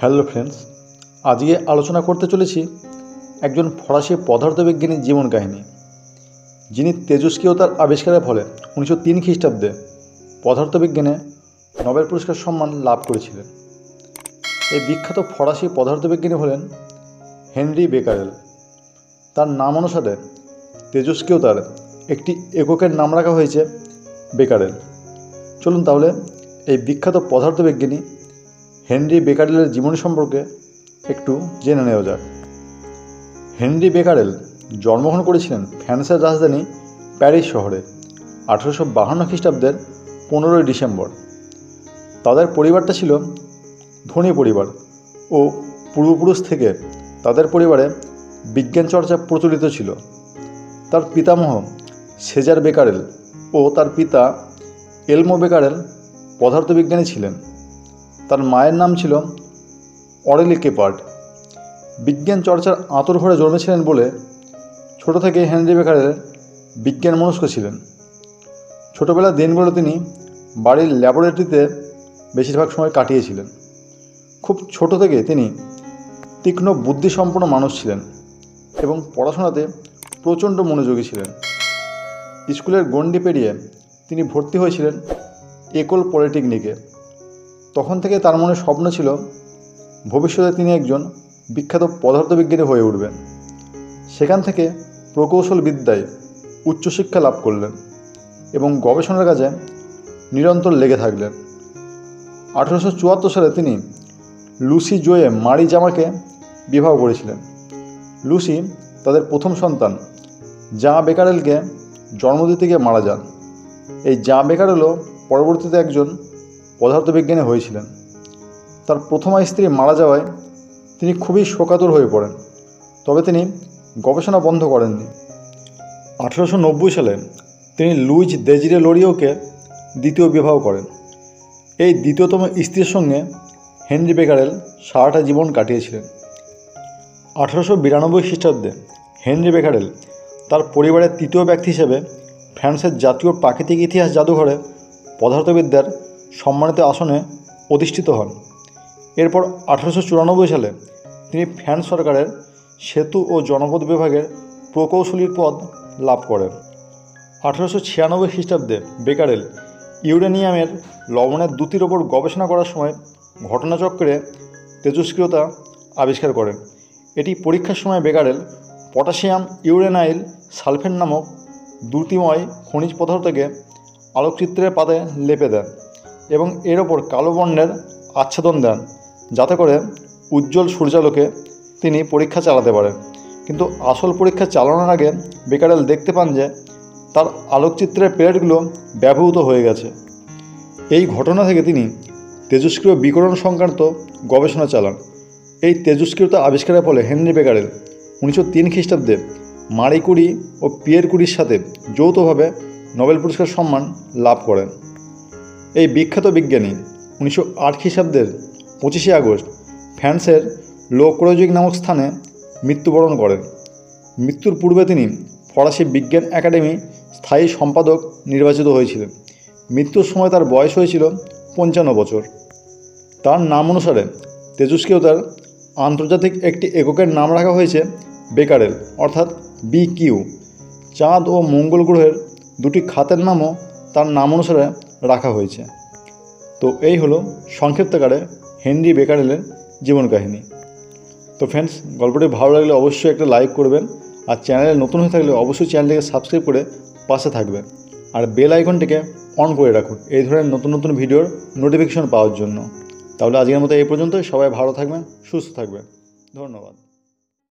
Hello friends, আজকে আলোচনা করতে চলেছি একজন ফরাসি পদার্থবিজ্ঞানীর জীবন কাহিনী। যিনি তেজস্ক্রিয়তার আবিষ্কারের ফলে উনিশশো তিন খ্রিস্টাব্দে পদার্থবিজ্ঞানে নোবেল পুরস্কার সম্মান লাভ করেছিলেন। এই বিখ্যাত ফরাসি পদার্থবিজ্ঞানী হলেন হেনরি বেকারেল। তার নাম অনুসারে তেজস্ক্রিয়তার একটি এককের নাম রাখা হয়েছে বেকারেল। চলুন তাহলে এই বিখ্যাত পদার্থবিজ্ঞানী হেনরি বেকারেলের জীবনী সম্পর্কে একটু জেনে নেওয়া যাক। হেনরি বেকারেল জন্মগ্রহণ করেছিলেন ফ্রান্সের রাজধানী প্যারিস শহরে আঠেরোশো বাহান্ন খ্রিস্টাব্দের পনেরোই ডিসেম্বর। তাদের পরিবারটা ছিল ধনী পরিবার ও পূর্বপুরুষ থেকে তাদের পরিবারে বিজ্ঞান চর্চা প্রচলিত ছিল। তার পিতামহ সেজার বেকারেল ও তার পিতা এলমো বেকারেল পদার্থবিজ্ঞানী ছিলেন। তার মায়ের নাম ছিল অরেলি কেপার্ড। বিজ্ঞান চর্চার আঁতর ঘরে জন্মেছিলেন বলে ছোট থেকে হেনরি বেকারের বিজ্ঞান মনস্ক ছিলেন। ছোটোবেলার দিনগুলো তিনি বাড়ির ল্যাবরেটরিতে বেশিরভাগ সময় কাটিয়েছিলেন। খুব ছোট থেকে তিনি তীক্ষ্ণ বুদ্ধিসম্পন্ন মানুষ ছিলেন এবং পড়াশোনাতে প্রচণ্ড মনোযোগী ছিলেন। স্কুলের গণ্ডি পেরিয়ে তিনি ভর্তি হয়েছিলেন একল পলিটেকনিকে। তখন থেকে তার মনে স্বপ্ন ছিল ভবিষ্যতে তিনি একজন বিখ্যাত পদার্থবিজ্ঞানী হয়ে উঠবেন। সেখান থেকে প্রকৌশল বিদ্যায় উচ্চশিক্ষা লাভ করলেন এবং গবেষণার কাজে নিরন্তর লেগে থাকলেন। আঠেরোশো চুয়াত্তর সালে তিনি লুসি জোয়ে মারি জামাকে বিবাহ করেছিলেন। লুসি তাদের প্রথম সন্তান, জা বেকারেলকে জন্ম দিতে গিয়ে মারা যান। এই জা বেকারেলও পরবর্তীতে একজন পদার্থবিজ্ঞানী হয়েছিলেন। তার প্রথমা স্ত্রী মারা যাওয়ায় তিনি খুবই শোকাতুর হয়ে পড়েন। তবে তিনি গবেষণা বন্ধ করেননি। আঠেরোশো নব্বই সালে তিনি লুইজ দেজিরে লরিওকে দ্বিতীয় বিবাহ করেন। এই দ্বিতীয়তম স্ত্রীর সঙ্গে হেনরি বেকারেল সারাটা জীবন কাটিয়েছিলেন। আঠেরোশো বিরানব্বই খ্রিস্টাব্দে হেনরি বেকারেল তার পরিবারের তৃতীয় ব্যক্তি হিসেবে ফ্রান্সের জাতীয় প্রাকৃতিক ইতিহাস জাদুঘরে পদার্থবিদ্যার সম্মানিত আসনে অধিষ্ঠিত হন। এরপর আঠারোশো চুরানব্বই সালে তিনি ফ্রান্স সরকারের সেতু ও জনপদ বিভাগের প্রকৌশলীর পদ লাভ করেন। আঠারোশো ছিয়ানব্বই খ্রিস্টাব্দে বেকারেল ইউরেনিয়ামের লবণের দুটির ওপর গবেষণা করার সময় ঘটনাচক্রে তেজস্ক্রিয়তা আবিষ্কার করেন। এটি পরীক্ষার সময় বেকারেল পটাশিয়াম ইউরেনাইল সালফেট নামক দ্যুতিময় খনিজ পদার্থকে আলোকচিত্রের পাতায় লেপে দেন। এবং এর ওপর কালো বর্ণের আচ্ছাদন দেন, যাতে করে উজ্জ্বল সূর্যালোকে তিনি পরীক্ষা চালাতে পারেন। কিন্তু আসল পরীক্ষা চালানোর আগে বেকারেল দেখতে পান যে, তার আলোকচিত্রের প্লেটগুলো ব্যবহৃত হয়ে গেছে। এই ঘটনা থেকে তিনি তেজস্ক্রিয় বিকরণ সংক্রান্ত গবেষণা চালান। এই তেজস্ক্রিয়তা আবিষ্কারের ফলে হেনরি বেকারেল উনিশশো তিন খ্রিস্টাব্দে মারি কুরি ও পিয়ের কুরির সাথে যৌথভাবে নোবেল পুরস্কার সম্মান লাভ করেন। এই বিখ্যাত বিজ্ঞানী উনিশশো আট খ্রিস্টাব্দের পঁচিশে আগস্ট ফ্রান্সের লোক্রোজিক নামক স্থানে মৃত্যুবরণ করেন। মৃত্যুর পূর্বে তিনি ফরাসি বিজ্ঞান একাডেমি স্থায়ী সম্পাদক নির্বাচিত হয়েছিলেন। মৃত্যুর সময় তার বয়স হয়েছিল পঞ্চান্ন বছর। তার নাম অনুসারে তেজস্ক্রিয়তার আন্তর্জাতিক একটি এককের নাম রাখা হয়েছে বেকারেল, অর্থাৎ বি কিউ। চাঁদ ও মঙ্গল গ্রহের দুটি খাতের নামও তার নাম অনুসারে রাখা হয়েছে। তো এই হলো সংক্ষিপ্তকারে হেনরি বেকারেলের জীবন কাহিনী। তো ফ্রেন্ডস গল্পটি ভালো লাগলে অবশ্যই একটা লাইক করবেন আর চ্যানেলে নতুন হয়ে থাকলে অবশ্যই চ্যানেলটিকে সাবস্ক্রাইব করে পাশে থাকবেন। আর বেল আইকনটিকে অন করে রাখুন এই ধরনের নতুন নতুন ভিডিওর নোটিফিকেশন পাওয়ার জন্য। তাহলে আজকের মতো এই পর্যন্ত সবাই ভালো থাকবেন, সুস্থ থাকবেন। ধন্যবাদ।